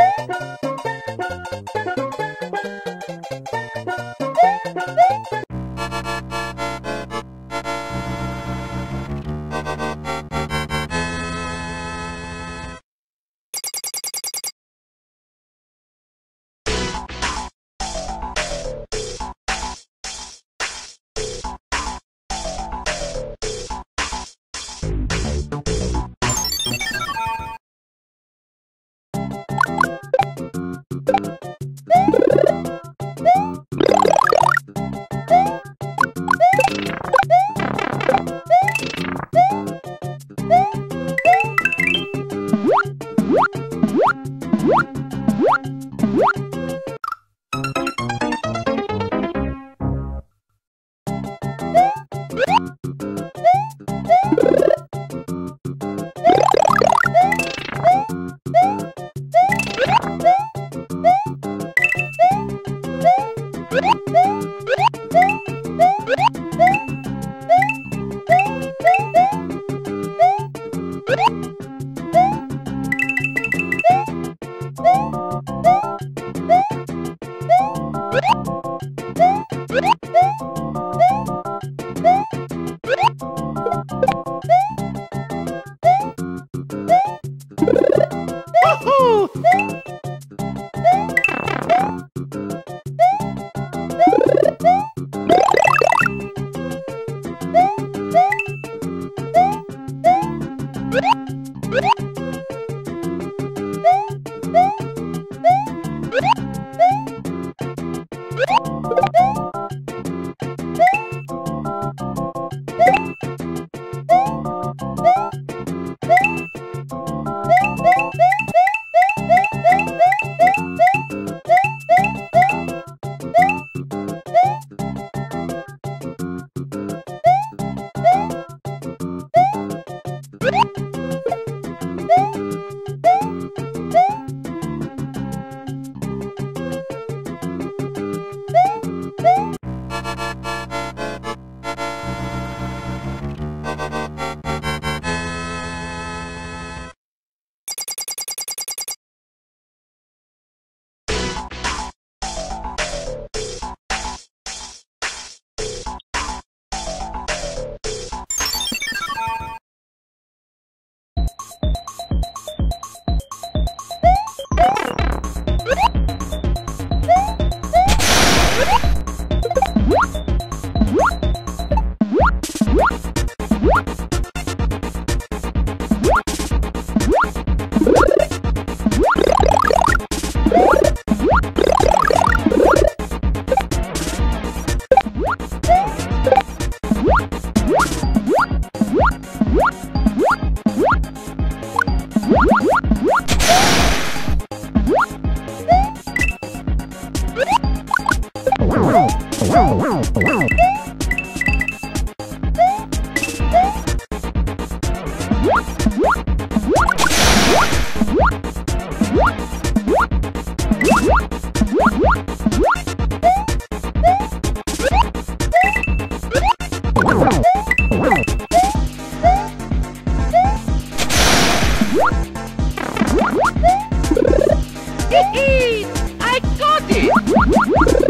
Thank you. I got it!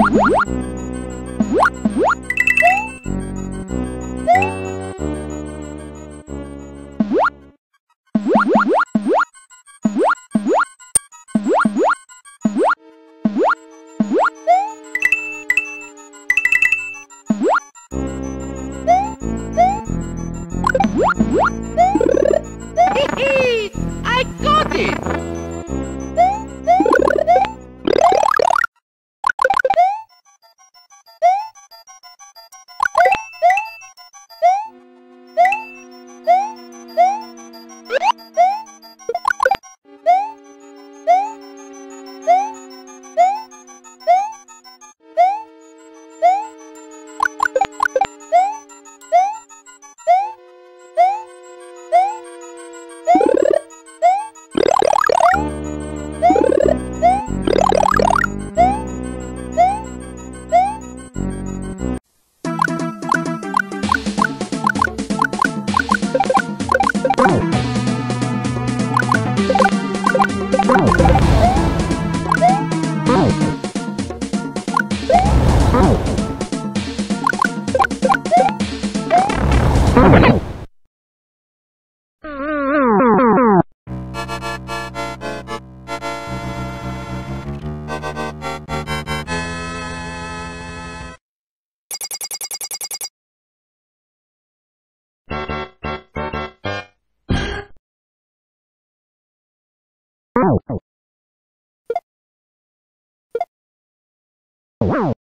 Wow.